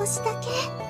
少しだけ。